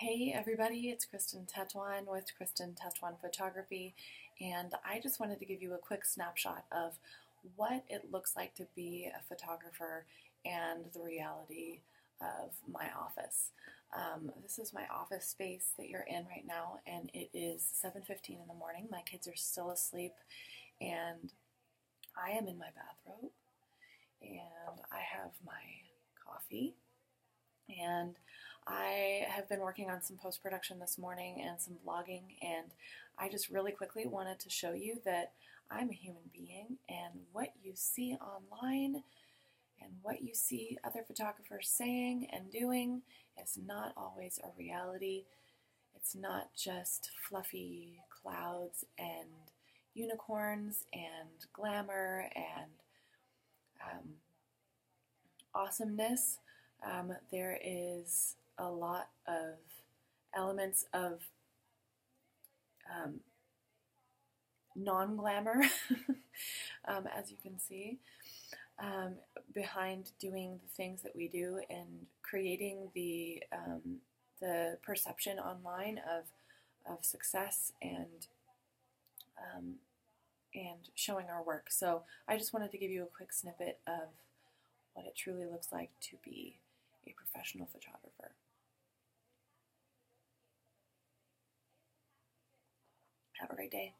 Hey everybody, it's Kristin Tetuán with Kristin Tetuán Photography, and I just wanted to give you a quick snapshot of what it looks like to be a photographer and the reality of my office. Um, this is my office space that you're in right now, and it is 7:15 in the morning. My kids are still asleep, and I am in my bathrobe, and I have my coffee, and I have been working on some post production this morning and some blogging, and I just really quickly wanted to show you that I'm a human being, and what you see online and what you see other photographers saying and doing is not always a reality. It's not just fluffy clouds and unicorns and glamour and um, awesomeness. Um, there is a lot of elements of um, non glamour, um, as you can see, um, behind doing the things that we do and creating the um, the perception online of of success and um, and showing our work. So I just wanted to give you a quick snippet of what it truly looks like to be a professional photographer. Have a great day.